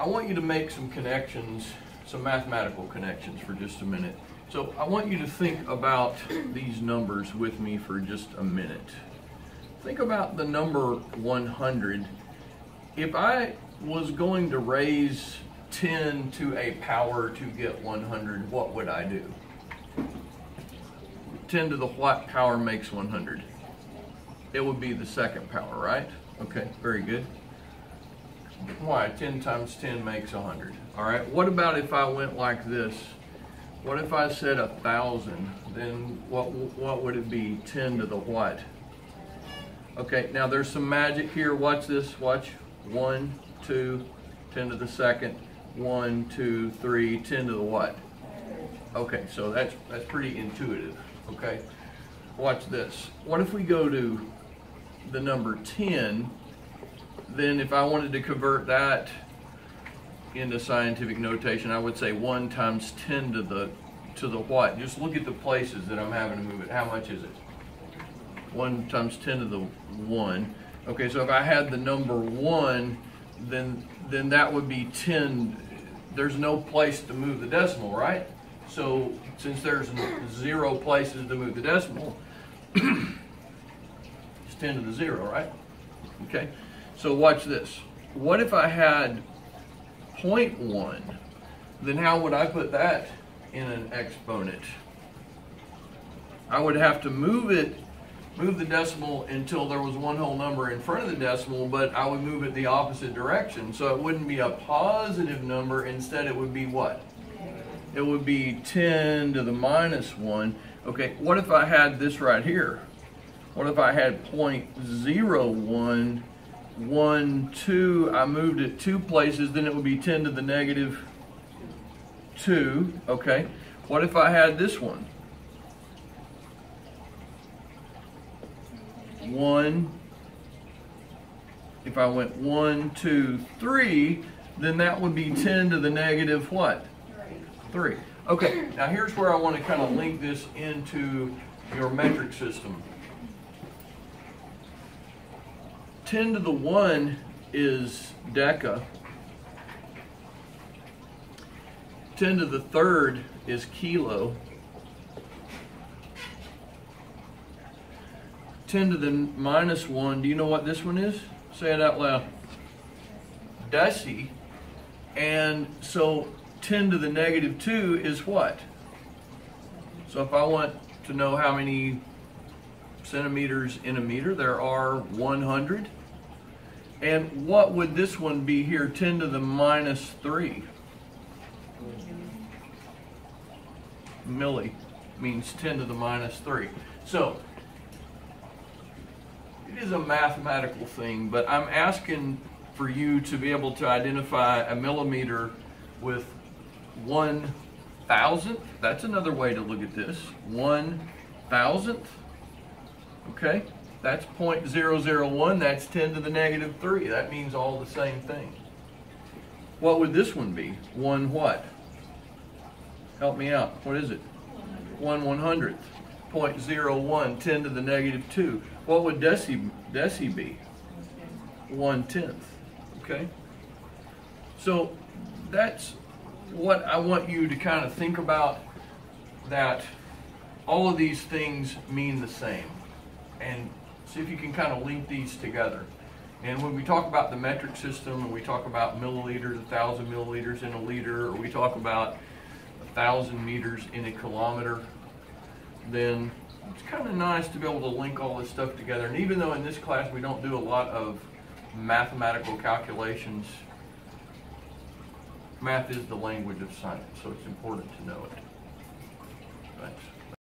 I want you to make some connections, some mathematical connections for just a minute. So I want you to think about these numbers with me for just a minute. Think about the number 100. If I was going to raise 10 to a power to get 100, what would I do? 10 to the what power makes 100? It would be the second power, right? Okay, very good. Why? 10 times 10 makes 100. All right, what about if I went like this? What if I said a thousand? Then what what would it be? 10 to the what? Okay, now there's some magic here. Watch this. Watch. One, two, 10 to the second. One, two, three, 10 to the what? Okay, so that's that's pretty intuitive. Okay, watch this. What if we go to the number 10? Then if I wanted to convert that into scientific notation, I would say 1 times 10 to the to the what? Just look at the places that I'm having to move it. How much is it? 1 times 10 to the 1. Okay, so if I had the number 1, then then that would be 10. There's no place to move the decimal, right? So since there's zero places to move the decimal, it's 10 to the 0, right? Okay, so watch this. What if I had 0.1, then how would I put that in an exponent? I would have to move it, move the decimal until there was one whole number in front of the decimal, but I would move it the opposite direction. So it wouldn't be a positive number, instead it would be what? It would be 10 to the minus 1. Okay, what if I had this right here? What if I had 0.01 1, 2, I moved it two places, then it would be 10 to the negative 2, okay? What if I had this one? 1, if I went 1, 2, 3, then that would be 10 to the negative what? 3. Okay, now here's where I want to kind of link this into your metric system. 10 to the 1 is deca. 10 to the third is kilo. 10 to the minus 1, do you know what this one is? Say it out loud. Deci. And so 10 to the negative 2 is what? So if I want to know how many centimeters in a meter, there are 100. And what would this one be here? 10 to the minus 3. Milli means 10 to the minus 3. So, it is a mathematical thing, but I'm asking for you to be able to identify a millimeter with one thousandth. That's another way to look at this. One thousandth. Okay? That's 0.001, that's 10 to the negative 3. That means all the same thing. What would this one be? 1 what? Help me out. What is it? 1 100th. 0.01, 10 to the negative 2. What would deci, deci be? 1 tenth. Okay? So that's what I want you to kind of think about that all of these things mean the same. And see if you can kind of link these together. And when we talk about the metric system and we talk about milliliters, a thousand milliliters in a liter, or we talk about a thousand meters in a kilometer, then it's kind of nice to be able to link all this stuff together. And even though in this class we don't do a lot of mathematical calculations, math is the language of science, so it's important to know it. Thanks.